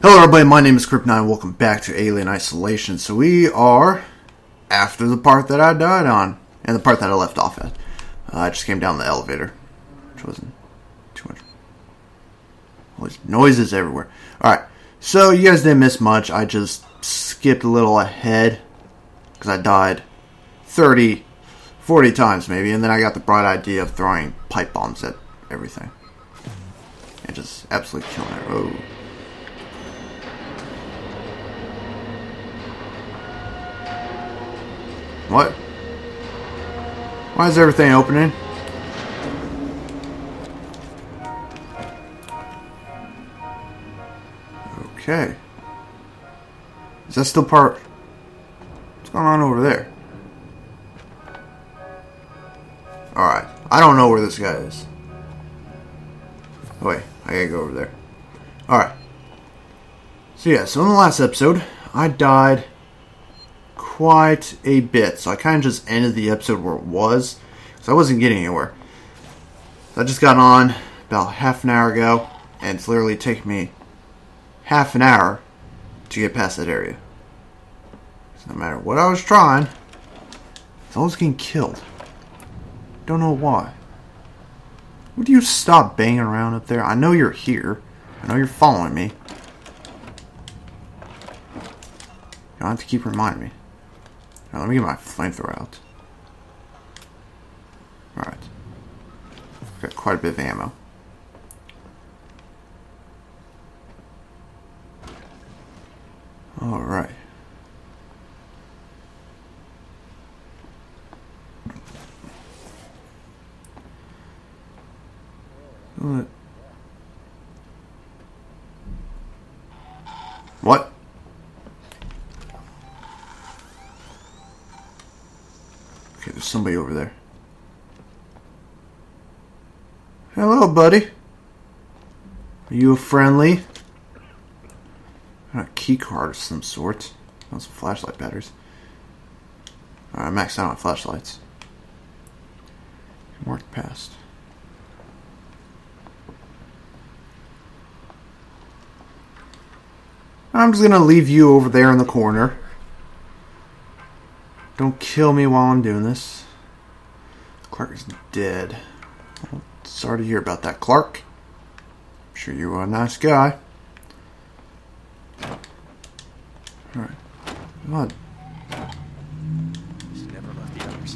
Hello everybody, my name is Cryptiknight, welcome back to Alien Isolation. So we are after the part that I died on, and the part that I left off at. Uh, I just came down the elevator, which wasn't too much. All these noises everywhere. Alright, so you guys didn't miss much, I just skipped a little ahead, because I died 30, 40 times maybe, and then I got the bright idea of throwing pipe bombs at everything. And just absolutely killing it. Oh. What? Why is everything opening? Okay. Is that still part? What's going on over there? Alright. I don't know where this guy is. Oh, Wait, I gotta go over there. Alright. So yeah, so in the last episode, I died quite a bit. So I kind of just ended the episode where it was. So I wasn't getting anywhere. I just got on about half an hour ago, and it's literally taken me half an hour to get past that area. So no matter what I was trying, I was getting killed. Don't know why. Would you stop banging around up there? I know you're here. I know you're following me. You don't have to keep reminding me. Now, let me get my flamethrower out. Alright. Got quite a bit of ammo. Alright. What? What? Okay, there's somebody over there. Hello, buddy. Are you a friendly? Got a key card of some sort. Oh, some flashlight batteries. Alright, maxed out on flashlights. Mark past. I'm just gonna leave you over there in the corner. Don't kill me while I'm doing this. Clark is dead. Sorry to hear about that, Clark. I'm sure you are a nice guy. Alright. Come on. He's never left the others.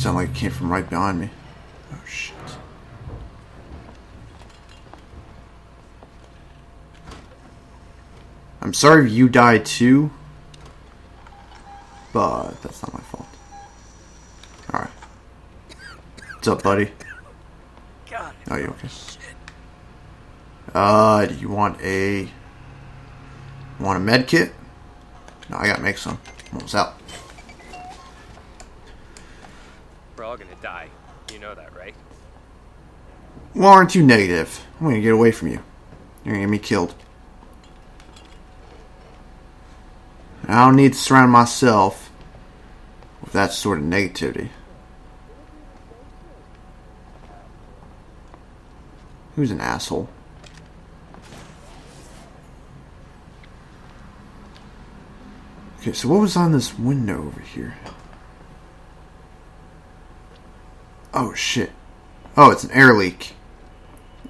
Sound like it came from right behind me. Oh shit. I'm sorry if you died too, but that's not my fault. Alright. What's up, buddy? God. Are you okay? Uh, do you want a want a med kit? No, I gotta make some. I'm almost out. We're all gonna die. You know that, right? Well, aren't you negative? I'm gonna get away from you. You're gonna get me killed. I don't need to surround myself with that sort of negativity. Who's an asshole? Okay, so what was on this window over here? Oh shit. Oh, it's an air leak.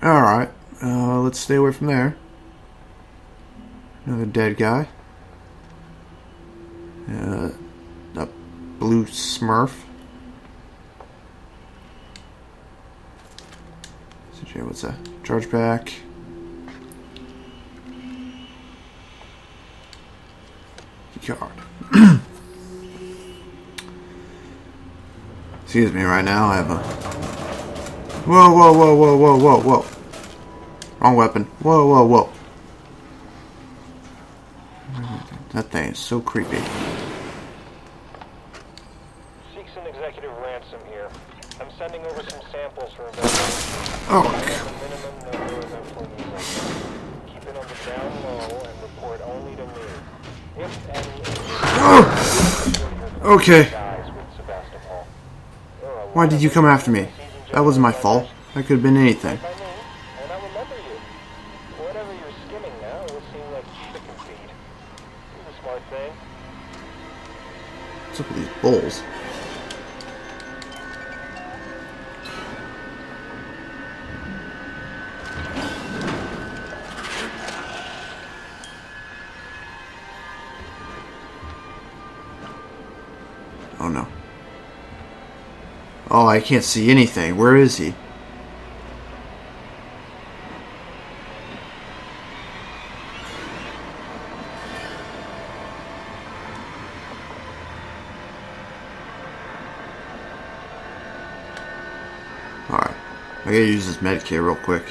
Alright, uh, let's stay away from there. Another dead guy. Uh, a blue smurf. CJ, what's that? Charge back. Card. Excuse me, right now I have a. Whoa, whoa, whoa, whoa, whoa, whoa, whoa. Wrong weapon. Whoa, whoa, whoa. That thing is so creepy. Seeks an executive ransom here. I'm sending over some samples for investigation. Oh. Keep it on the down low and report only to me. If any okay. are a Why did you come after me? That wasn't my fault. That could have been anything. Can't see anything. Where is he? Alright. I gotta use this medkit real quick.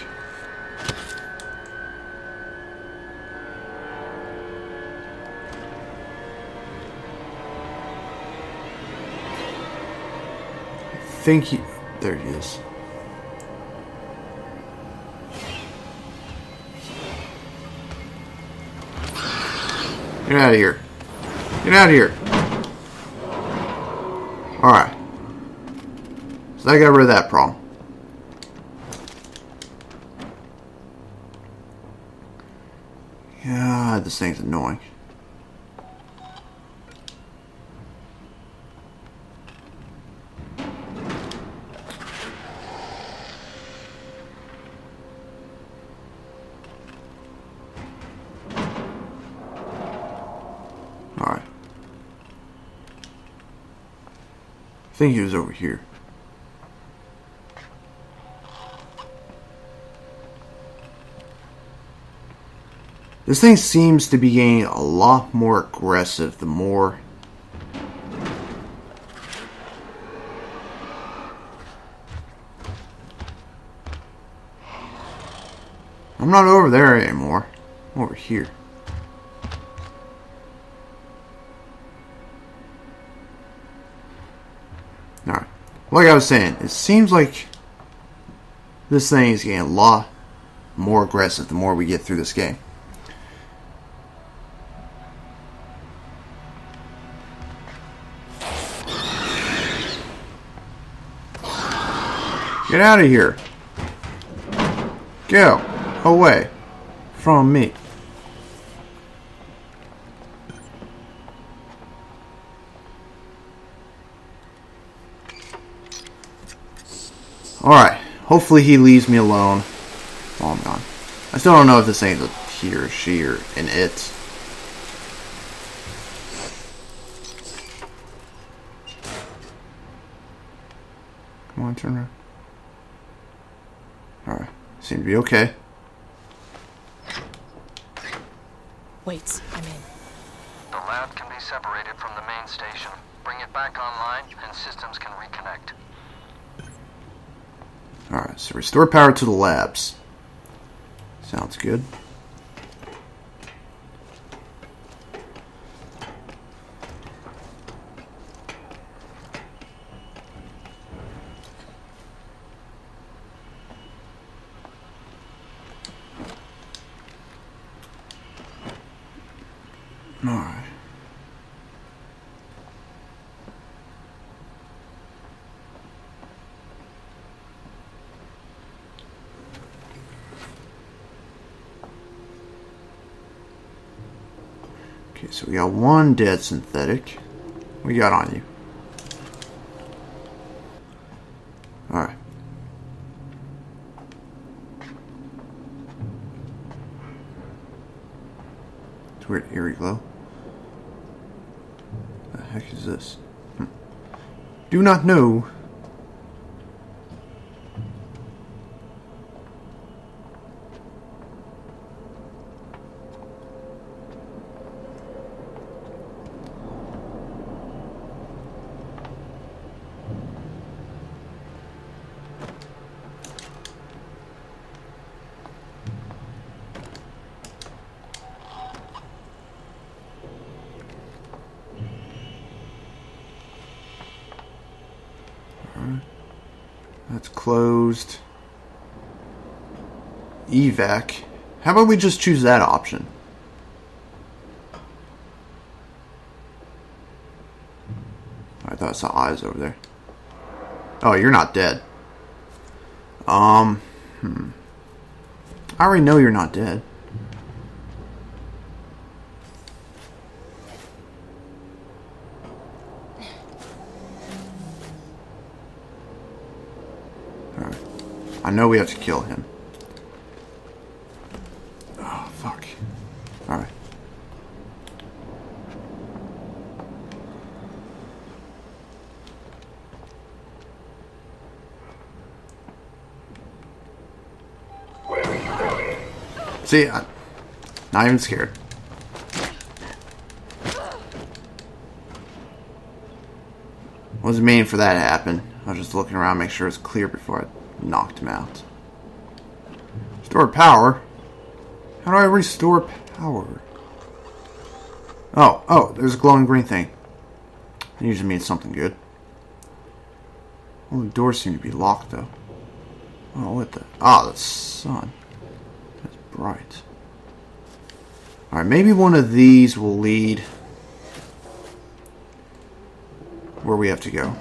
Think he. There he is. Get out of here. Get out of here. Alright. So I got rid of that problem. God, this thing's annoying. Think he was over here. This thing seems to be getting a lot more aggressive the more. I'm not over there anymore. I'm over here. Alright. Like I was saying, it seems like this thing is getting a lot more aggressive the more we get through this game. Get out of here. Go away from me. Alright. Hopefully he leaves me alone while I'm gone. I still don't know if this thing's a he or she or an it. Come on, turn around. Alright. Seem to be okay. Wait, I'm in. The lab can be separated from the main station. Bring it back online, and systems can reconnect. Alright, so restore power to the labs. Sounds good. Alright. Okay, so we got one dead synthetic. We got on you. Alright. It's weird, eerie glow. The heck is this? Hmm. Do not know. That's closed. Evac. How about we just choose that option? I thought I saw eyes over there. Oh, you're not dead. Um, hmm. I already know you're not dead. Know we have to kill him. Oh, fuck. Alright. See, I'm not even scared. What Wasn't meaning for that to happen. I was just looking around, make sure it's clear before I knocked him out. Restore power. How do I restore power? Oh, oh, there's a glowing green thing. That usually means something good. All the doors seem to be locked though. Oh, what the? Ah, the sun. That's bright. Alright, maybe one of these will lead where we have to go.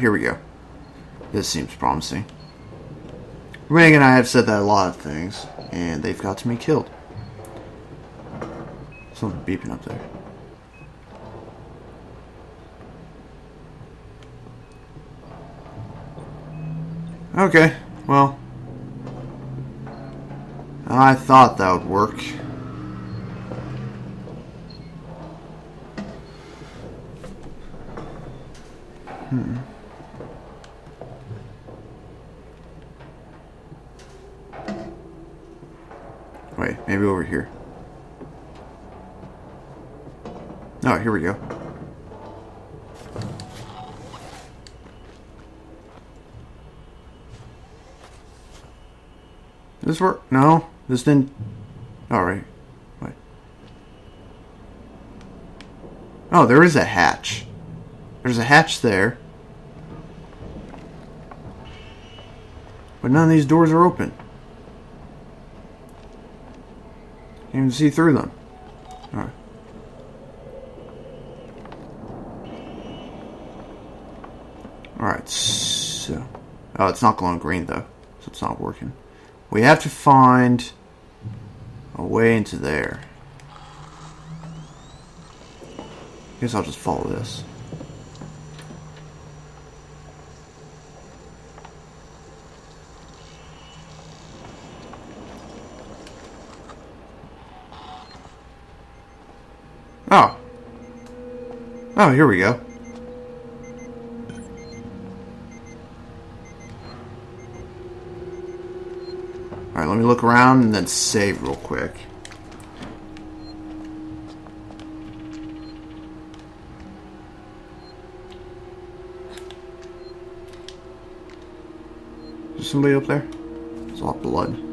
Here we go. This seems promising. Meg and I have said that a lot of things, and they've got to me killed. Something beeping up there. Okay, well. I thought that would work. Hmm. Over here. Oh, here we go. This work? No, this didn't. All right. Wait. Oh, there is a hatch. There's a hatch there. But none of these doors are open. Can't see through them. Alright, so. Oh, it's not glowing green though, so it's not working. We have to find a way into there. I guess I'll just follow this. Oh. Oh, here we go. Alright, let me look around and then save real quick. Is somebody up there? It's a lot of blood.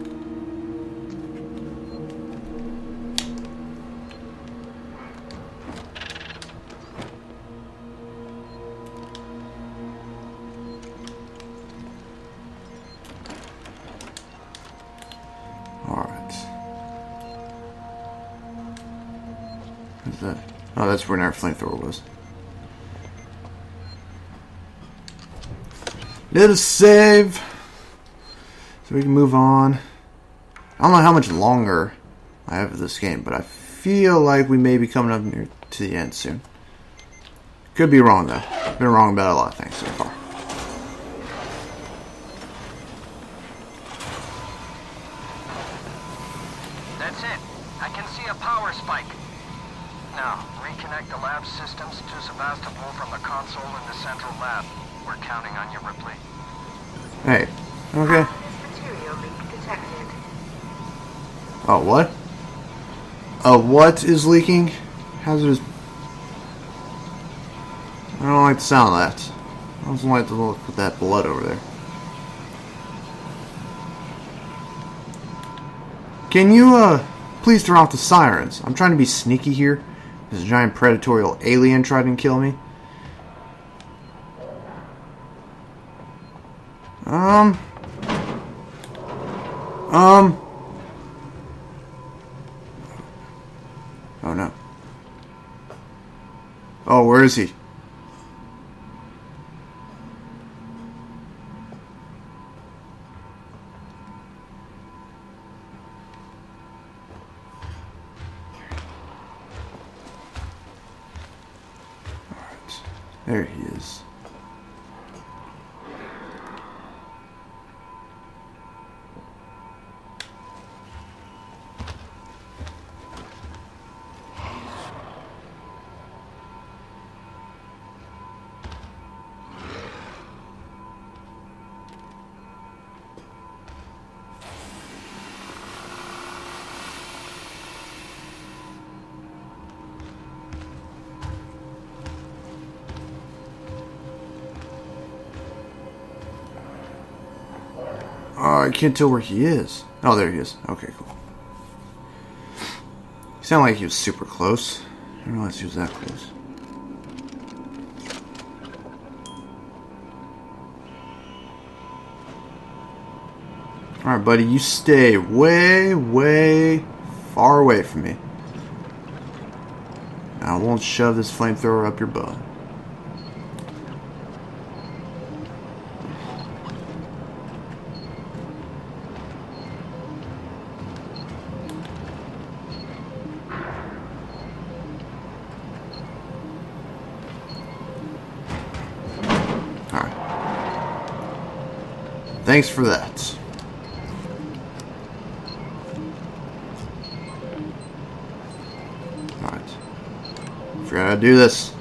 That's where our flamethrower was. Little save. So we can move on. I don't know how much longer I have of this game, but I feel like we may be coming up near to the end soon. Could be wrong though. Been wrong about a lot of things so far. Systems to Sevastopol from the console in the central lab. We're counting on you, Ripley. Hey. Okay. Hazardous material leak detected. Oh, what? Uh, what is leaking? Hazardous. I don't like the sound of that. I don't like the look with that blood over there. Can you, uh, please turn off the sirens? I'm trying to be sneaky here. This giant predatorial alien tried to kill me. Um. Um. Oh no. Oh, where is he? I can't tell where he is. Oh, there he is. Okay, cool. He sounded like he was super close. I didn't realize he was that close. Alright, buddy, you stay way, way far away from me. I won't shove this flamethrower up your butt. Thanks for that. Alright. Forgot how to do this.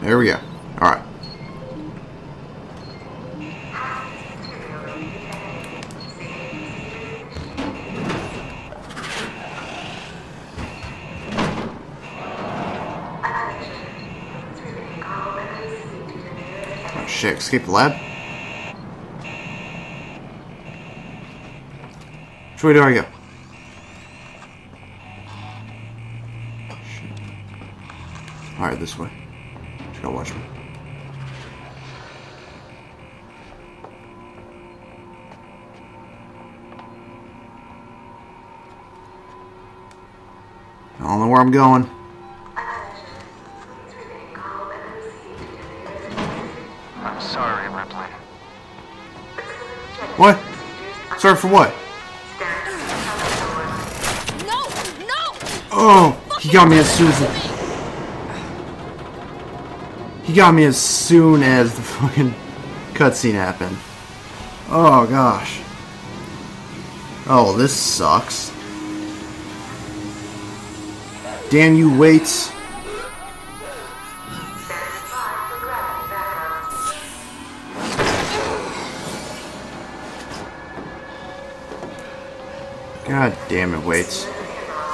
There we go. Shit, escape the lab? Which way do I go? Alright, this way. Just gotta watch me. I don't know where I'm going. Sorry for what? No! No! Oh, he got me as soon as he got me as soon as the fucking cutscene happened. Oh gosh. Oh, this sucks. Damn you, Waits. Damn it, Waits.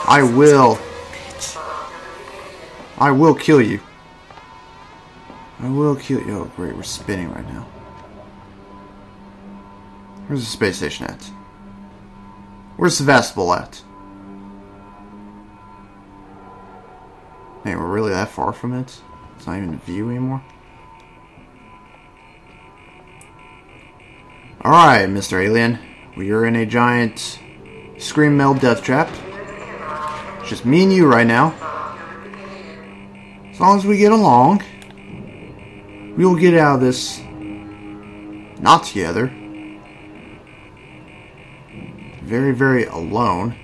I will. I will kill you. I will kill you. Oh, great, we're spinning right now. Where's the space station at? Where's Sevastopol at? Hey, we're really that far from it? It's not even a view anymore? Alright, Mr. Alien. We are in a giant Scream Mel death trap. It's just me and you right now. As long as we get along, we will get out of this not together. Very, very alone.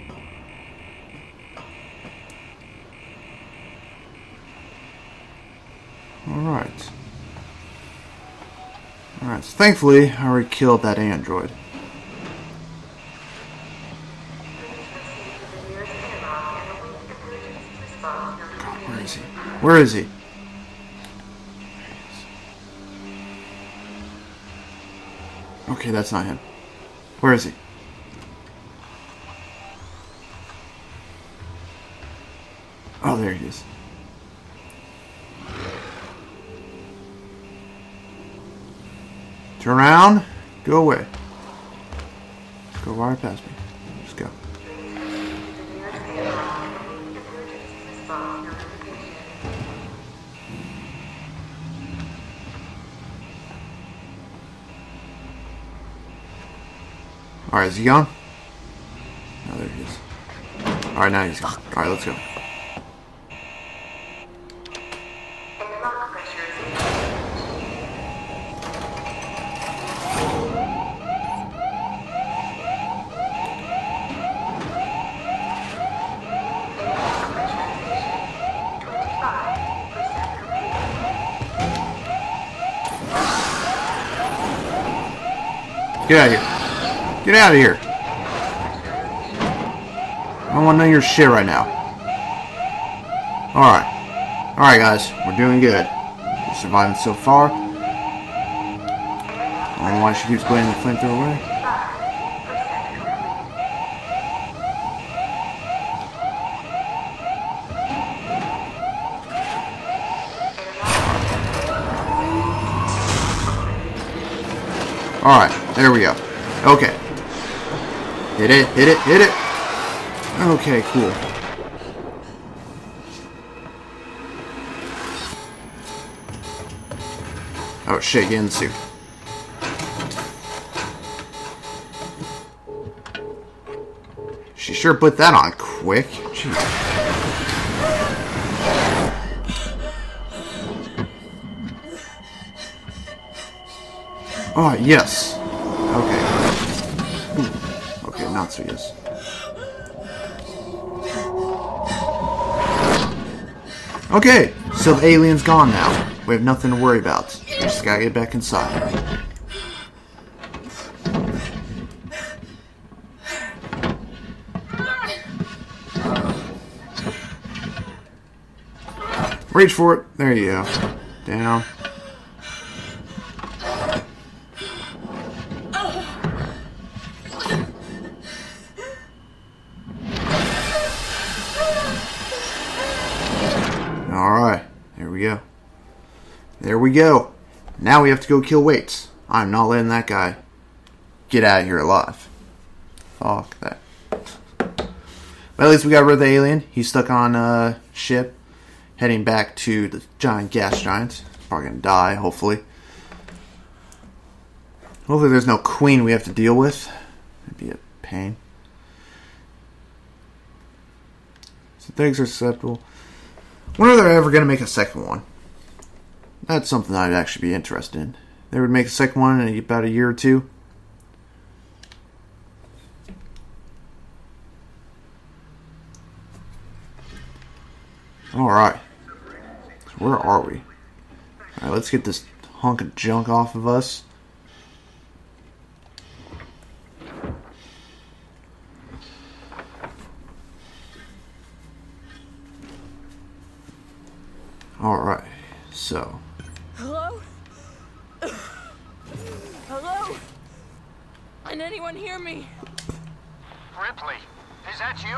Alright. Alright, so thankfully, I already killed that android. Where is he? Okay, that's not him. Where is he? Oh, there he is. Turn around. Go away. Go right past me. Alright, is he gone? No, there he is. Alright, now he's gone. Alright, let's go. Get out of here. Get out of here. I don't want to know your shit right now. Alright. Alright, guys. We're doing good. We're surviving so far. I don't know why she keeps putting the flamethrower away. Alright, there we go. Okay. Hit it, hit it, hit it. Okay, cool. Oh shit, get. She sure put that on quick. Jeez. Oh, yes. Yes. Okay, so the alien's gone now. We have nothing to worry about. We just gotta get back inside. Reach for it. There you go. Down. Go. Now we have to go kill Waits. I'm not letting that guy get out of here alive. Fuck that. But at least we got rid of the alien. He's stuck on a ship, heading back to the giant gas giant. Probably gonna die, hopefully. Hopefully there's no queen we have to deal with. It'd be a pain. So things are susceptible. When are they ever to make a second one? That's something I'd actually be interested in. They would make a second one in about a year or two. Alright. So where are we? Alright, let's get this hunk of junk off of us. Alright, so. Can anyone hear me? Ripley, is that you?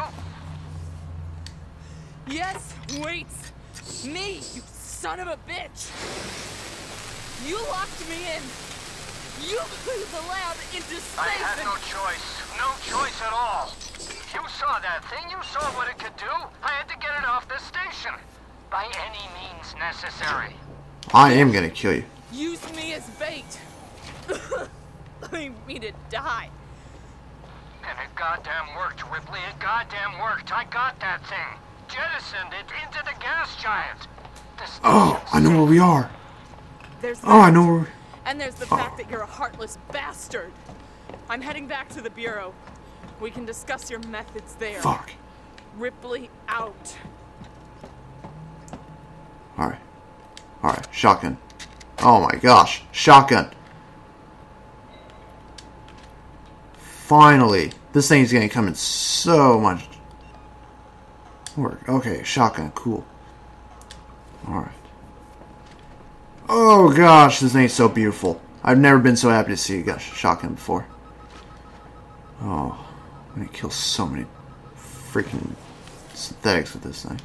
Yes, wait. Me, you son of a bitch. You locked me in. You blew the lab into space. I had no choice. No choice at all. You saw that thing. You saw what it could do. I had to get it off the station. By any means necessary. I am gonna kill you. Use me as bait. Leave me to die. And it goddamn worked, Ripley. It goddamn worked. I got that thing. Jettisoned it into the gas giant. The Oh, I know where we are. There's Oh, I know where we And there's the fact oh. that you're a heartless bastard. I'm heading back to the bureau. We can discuss your methods there. Fuck. Ripley out. Alright. Alright, shotgun. Oh my gosh, shotgun. Finally. This thing's gonna come in so much work. Okay, shotgun, cool. Alright. Oh gosh, this thing's so beautiful. I've never been so happy to see a shotgun before. Oh, I'm gonna kill so many freaking synthetics with this thing.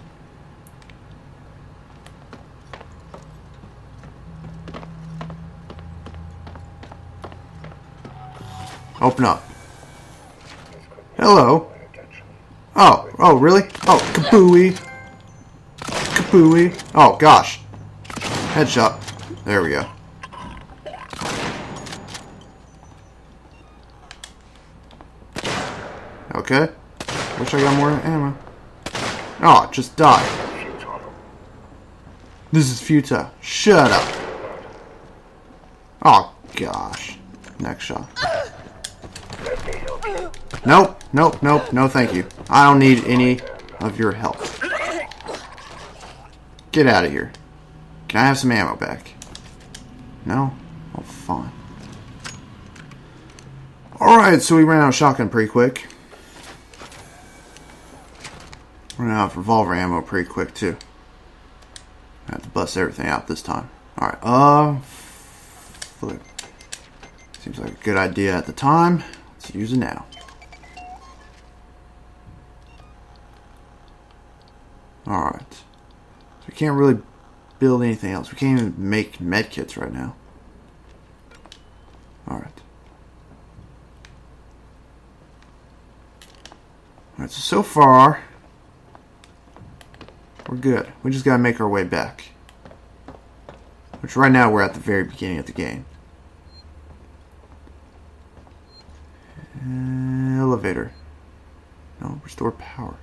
Open up. Hello. Oh, oh, really? Oh, kabooey. Kabooey. Oh, gosh. Headshot. There we go. Okay. Wish I got more ammo. Oh, just die. This is futile. Shut up. Oh, gosh. Next shot. Nope, nope, nope, no thank you. I don't need any of your help. Get out of here. Can I have some ammo back? No? Oh, fine. Alright, so we ran out of shotgun pretty quick. Ran out of revolver ammo pretty quick too. I have to bust everything out this time. Alright, uh flip. Seems like a good idea at the time. Let's use it now. Alright. So we can't really build anything else. We can't even make medkits right now. Alright. Alright, so so far we're good. We just gotta make our way back. Which right now we're at the very beginning of the game. Uh, elevator. No, restore power.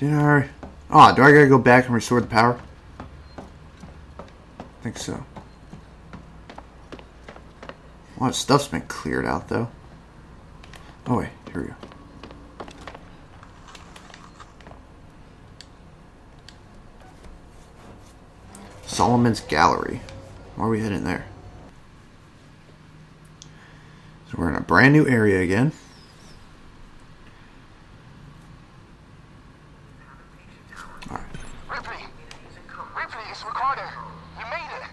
I? Oh, do I gotta go back and restore the power? I think so. A lot of stuff's been cleared out though. Oh wait, here we go. Solomon's Gallery. Why are we heading there? So we're in a brand new area again. Alright. Ripley! Ripley, it's Ricardo. You made it.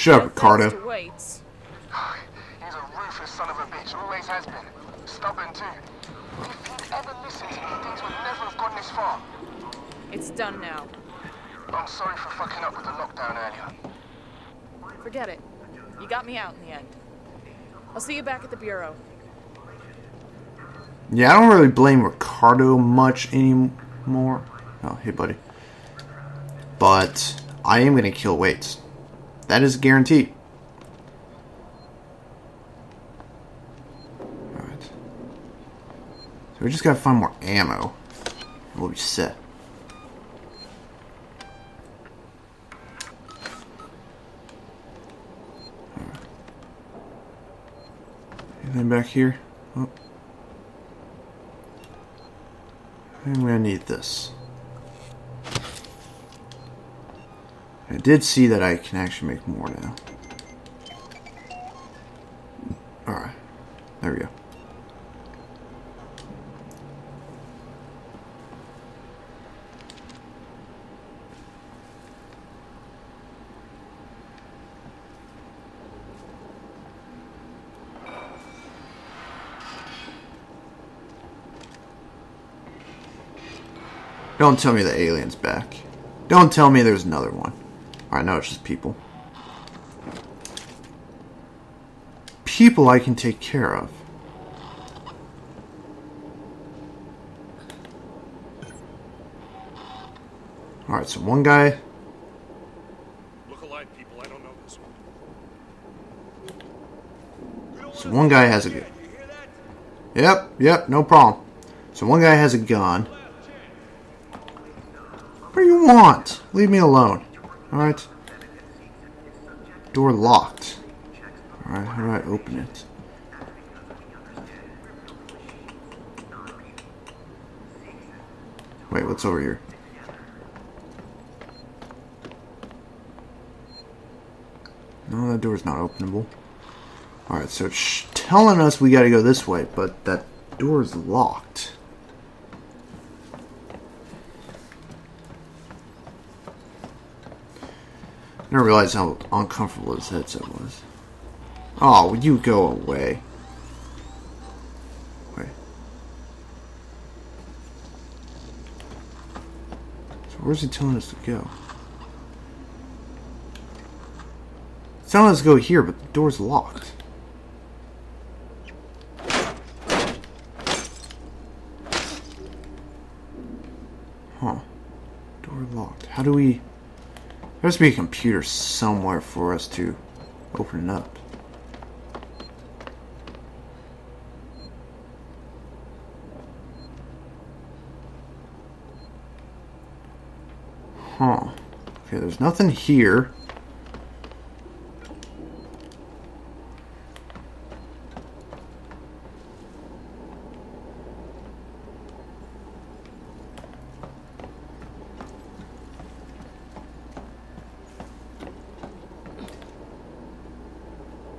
Shut up, Thanks Ricardo. He's a ruthless son of a bitch, always has been. Stubborn too. If he'd ever listened to me, things would never have gone this far. It's done now. I'm sorry for fucking up with the lockdown earlier. Forget it. You got me out in the end. I'll see you back at the bureau. Yeah, I don't really blame Ricardo much anymore. Oh, hey, buddy. But I am going to kill Waits. That is guaranteed. Alright. So we just got to find more ammo. We'll be set. Anything back here? Oh. I'm gonna need this. I did see that I can actually make more now. Alright. There we go. Don't tell me the alien's back. Don't tell me there's another one. I know it's just people. People I can take care of. Alright, so one guy. Look alive, people. I don't know this one. So one guy has a gun. Yep, yep, no problem. So one guy has a gun. What do you want? Leave me alone. Alright. Door locked. Alright, how do I open it? Wait, what's over here? No, that door's not openable. Alright, so it's telling us we gotta go this way, but that door's locked. I didn't realize how uncomfortable his headset was. Oh, you go away? Wait. So where's he telling us to go? It's telling us to go here, but the door's locked. Huh. Door locked. How do we... There to be a computer somewhere for us to open it up. Huh. Okay, there's nothing here.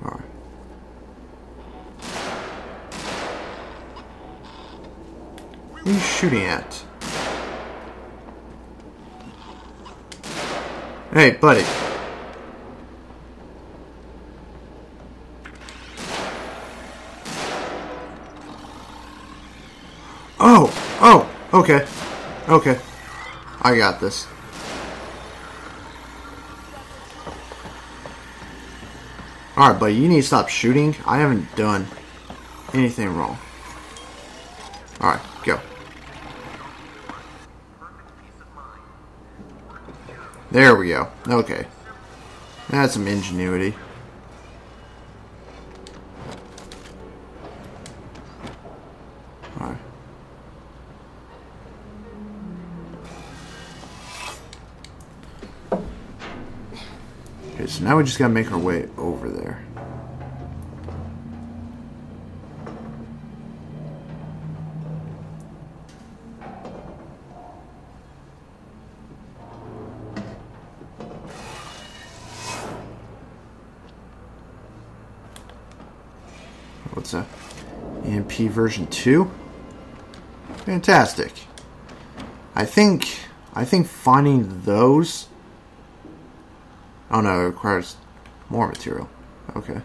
Alright. shooting at? Hey, buddy. Oh, oh, okay. Okay. I got this. Alright, buddy, you need to stop shooting. I haven't done anything wrong. Alright, go. There we go. Okay. That's some ingenuity. Now we just gotta make our way over there. What's that? EMP version 2? Fantastic. I think I think finding those Oh no, it requires more material. Okay.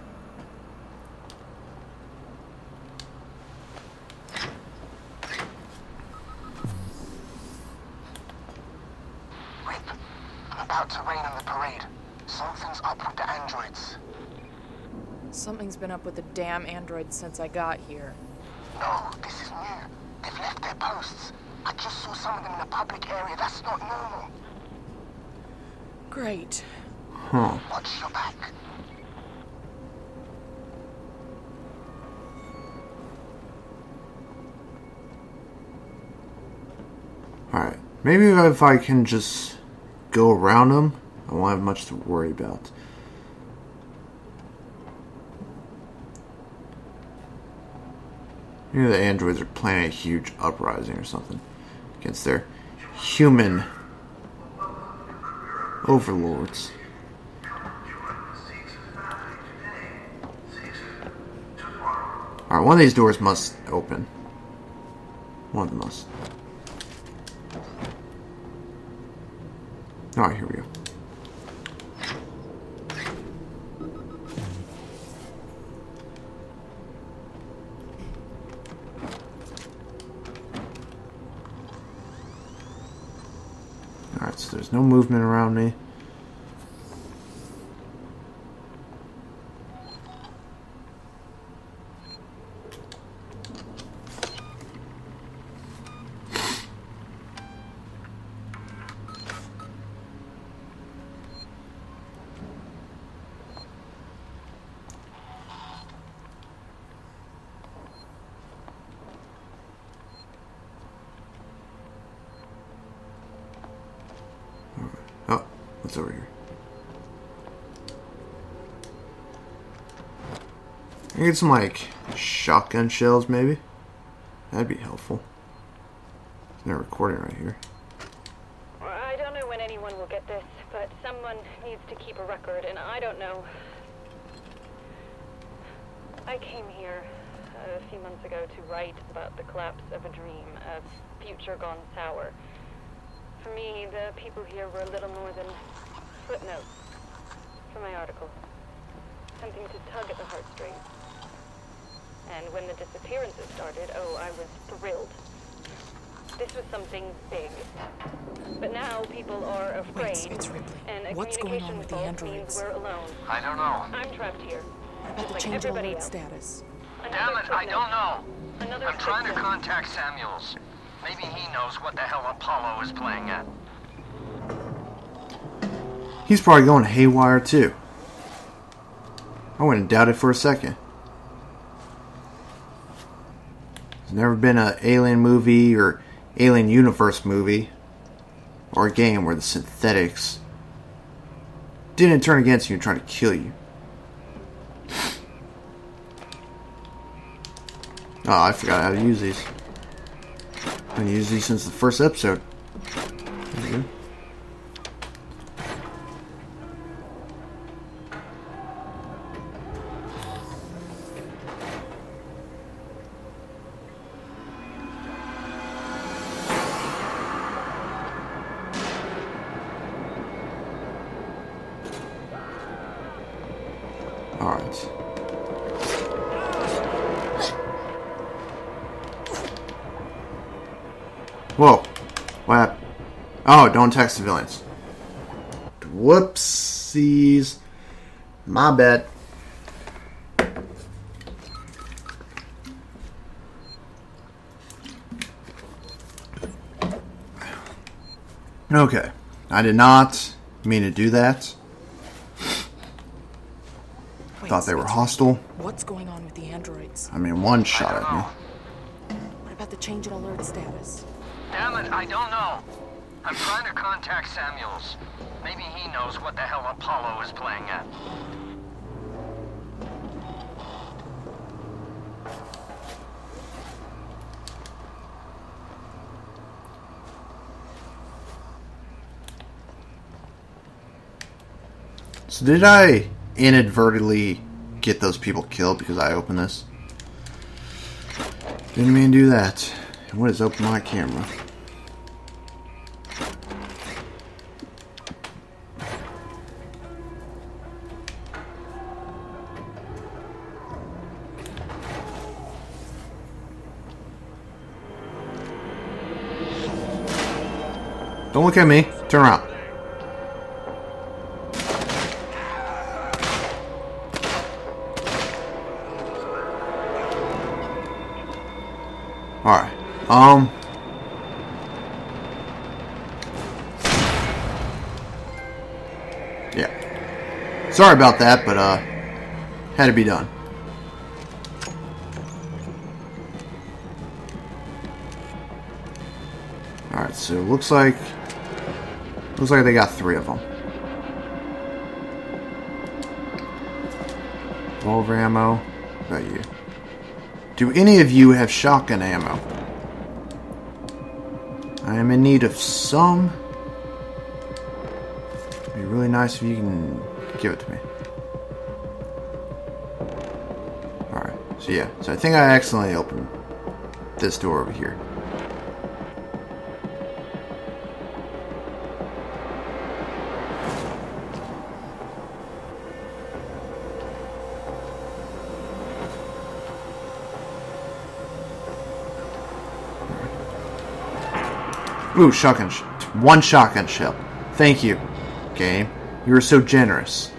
Rip, I'm about to rain on the parade. Something's up with the androids. Something's been up with the damn androids since I got here. No, this is new. They've left their posts. I just saw some of them in the public area. That's not normal. Great. Hmm. Huh. Watch your back. Alright. Maybe if I can just go around them, I won't have much to worry about. Maybe the androids are planning a huge uprising or something against their human overlords. Alright, one of these doors must open. One of them must. Alright, here we go. Alright, so there's no movement around me. Oh, what's over here? I get some like shotgun shells, maybe. That'd be helpful. There's no recording right here. I don't know when anyone will get this, but someone needs to keep a record, and I don't know. I came here a few months ago to write about the collapse of a dream, a future gone sour. For me, the people here were a little more than footnotes for my article. Something to tug at the heartstrings. And when the disappearances started, oh, I was thrilled. This was something big. But now people are afraid, Wait, it's Ripley. and a What's going on with the androids? we're alone. I don't know. I'm trapped here, About just to like change everybody alert else. status. Another Damn it, I don't know. Another I'm trying to contact Samuels. Maybe he knows what the hell Apollo is playing at. He's probably going haywire too. I wouldn't doubt it for a second. There's never been an alien movie or alien universe movie or a game where the synthetics didn't turn against you and try to kill you. Oh, I forgot how to use these. I've been using these since the first episode. Oh, don't attack civilians. Whoopsies. My bad. Okay. I did not mean to do that. Wait, Thought they were hostile. What's going on with the androids? I mean, one shot at me. What about the change in alert status? Damn it, I don't know. I'm trying to contact Samuels. Maybe he knows what the hell Apollo is playing at. So did I inadvertently get those people killed because I opened this? Didn't mean to do that. What is open my camera? Don't look at me. Turn around. Alright. Um. Yeah. Sorry about that, but, uh, had to be done. Alright, so it looks like, looks like they got three of them. Revolver ammo. About you? Do any of you have shotgun ammo? I am in need of some. It'd be really nice if you can give it to me. Alright, so yeah. So I think I accidentally opened this door over here. Ooh, shotgun. Sh- one shotgun shell. Thank you, game. You were so generous.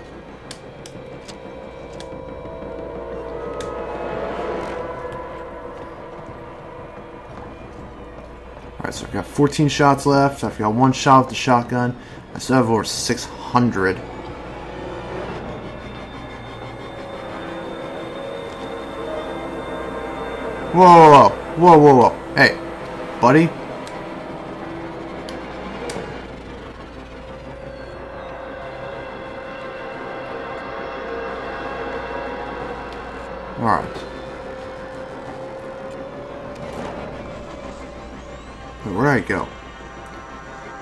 Alright, so I've got 14 shots left. I've got one shot with the shotgun. I still have over 600. Whoa, whoa, whoa, whoa, whoa. Hey, buddy.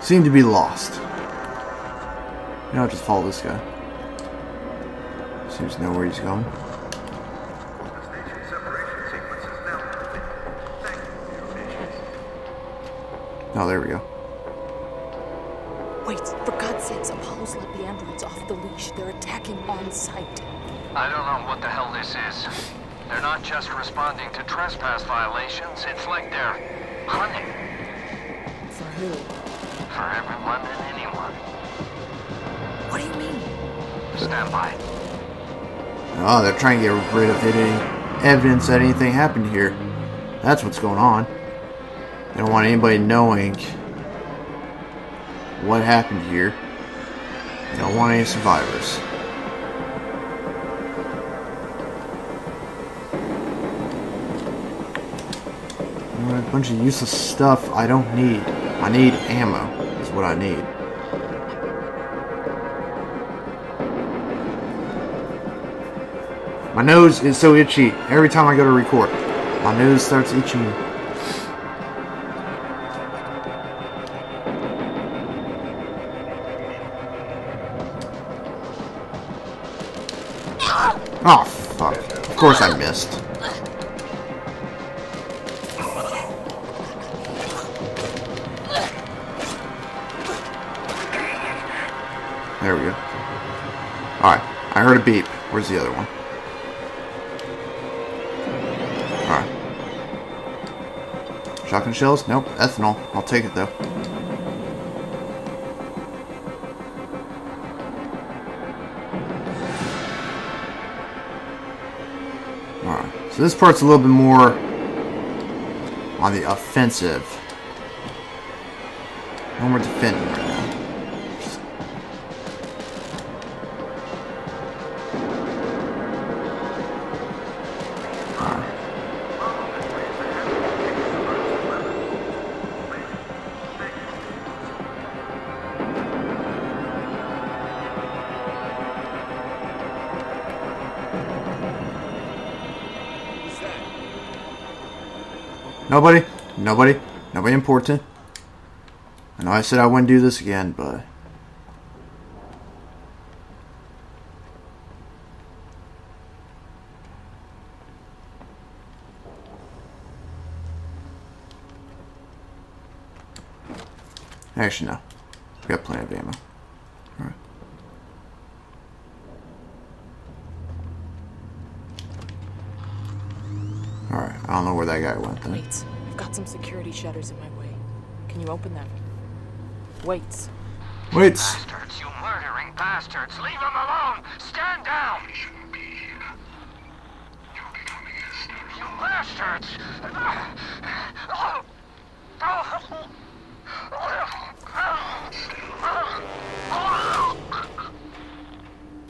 Seem to be lost. You know, I'll just follow this guy. Seems to know where he's going. Oh, there we go. Wait, for God's sakes, Apollo's let the androids off the leash. They're attacking on sight. I don't know what the hell this is. They're not just responding to trespass violations, it's like they're hunting For who? For everyone and anyone. What do you mean? Stand by. Oh, they're trying to get rid of any evidence that anything happened here. That's what's going on. They don't want anybody knowing what happened here. They don't want any survivors. A bunch of useless stuff I don't need. I need ammo, is what I need. My nose is so itchy every time I go to record. My nose starts itching. Oh, fuck. Of course I missed. heard a beep. Where's the other one? Alright. Shotgun shells? Nope. Ethanol. I'll take it, though. Alright. So this part's a little bit more on the offensive. No we're defending. Nobody? Nobody? Important? I know I said I wouldn't do this again, but. Actually, no. We got plenty of ammo. Got some security shutters in my way. Can you open them? Wait. Wait! Bastards, you murdering bastards! Leave them alone! Stand down! You bastards!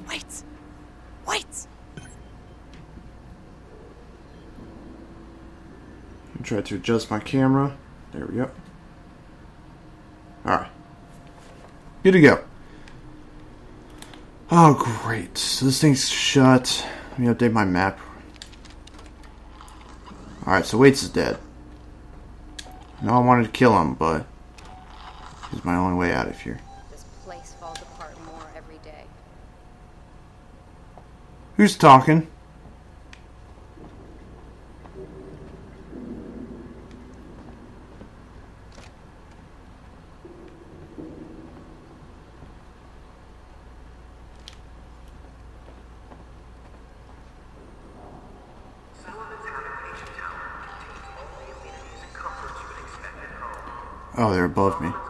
Wait! Wait! Try to adjust my camera. There we go. Alright. Good to go. Oh, great. So this thing's shut. Let me update my map. Alright, so Waits is dead. I know I wanted to kill him, but he's my only way out of here. This place falls apart more every day. Who's talking? Oh, they're above me.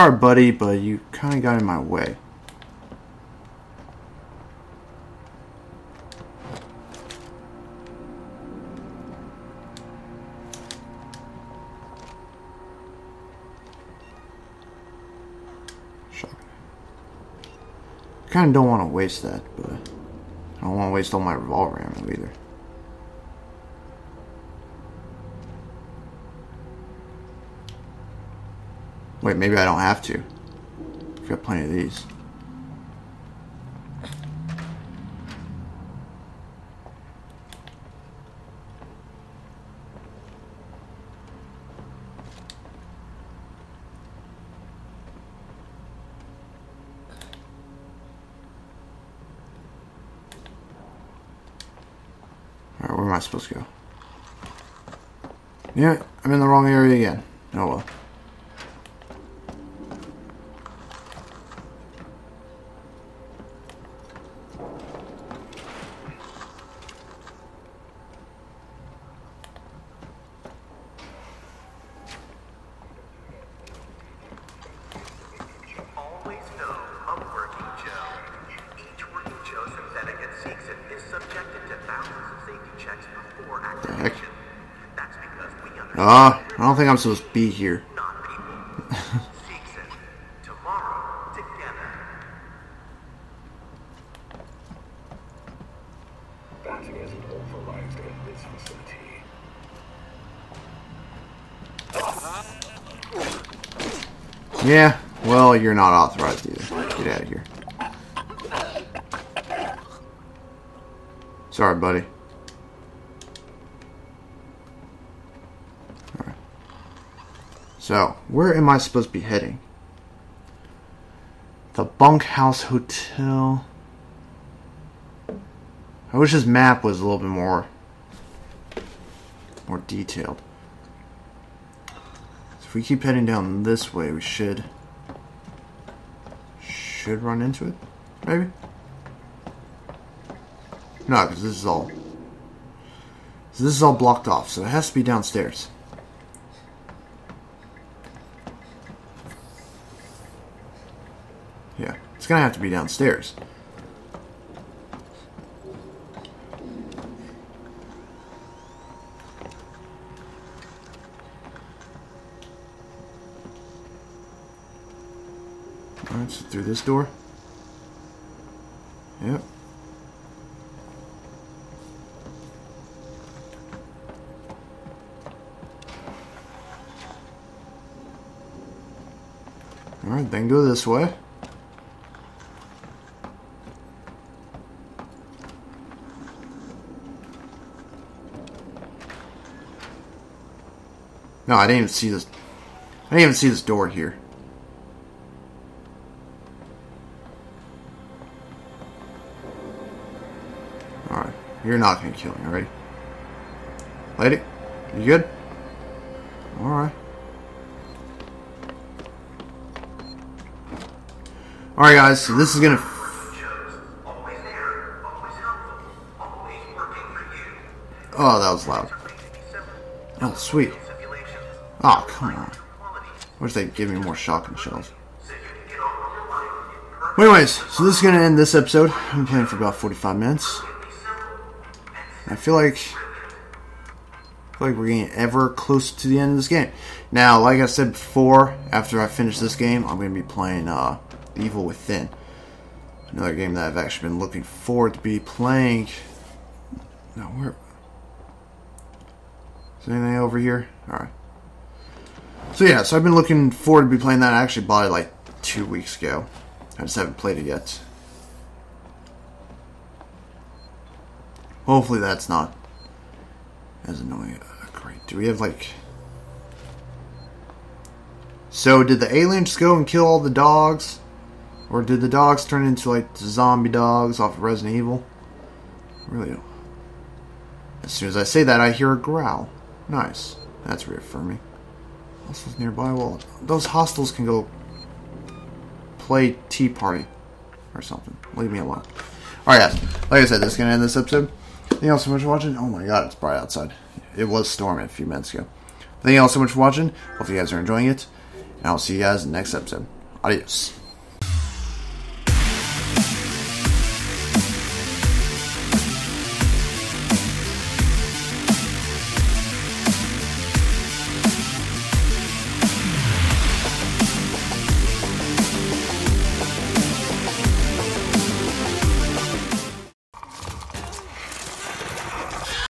Sorry, buddy, but you kind of got in my way. Kind of don't want to waste that, but I don't want to waste all my revolver ammo either. Wait, maybe I don't have to. I've got plenty of these. Alright, where am I supposed to go? Yeah, I'm in the wrong area again. Oh well. Always know a working Joe. Each working Joe synthetic at Seegson is subjected to thousands of safety checks before heck? activation. That's because we understand Ah, I don't think I'm supposed to be here. Yeah, well, you're not authorized either. Get out of here. Sorry, buddy. So, where am I supposed to be heading? The Bunkhouse Hotel. I wish this map was a little bit more more detailed. So if we keep heading down this way, we should should run into it, maybe. No, because this is all this is all blocked off, so it has to be downstairs. It's gonna have to be downstairs. Alright, so through this door. Yep. Alright, then go this way. No, I didn't even see this. I didn't even see this door here. Alright, you're not gonna kill me, alright? Lady, you good? Alright. Alright guys, so this is gonna Oh, that was loud. Oh, sweet. Oh, come on. Wish they'd give me more shotgun shells. Well, anyways, so this is going to end this episode. I'm playing for about 45 minutes. I feel like, I feel like we're getting ever closer to the end of this game. Now, like I said before, after I finish this game, I'm going to be playing uh, Evil Within. Another game that I've actually been looking forward to be playing. Now, where... Is anything over here? Alright. So yeah, so I've been looking forward to be playing that. I actually bought it like two weeks ago. I just haven't played it yet. Hopefully that's not as annoying. Uh, great. Do we have like... So did the aliens go and kill all the dogs? Or did the dogs turn into like zombie dogs off of Resident Evil? Really. As soon as I say that, I hear a growl. Nice. That's reaffirming. Hostels nearby. Well, those hostels can go play Tea Party or something. Leave me alone. Alright, guys. Like I said, this is going to end this episode. Thank you all so much for watching. Oh my god, it's bright outside. It was storming a few minutes ago. Thank you all so much for watching. Hope you guys are enjoying it. And I'll see you guys next episode. Adios.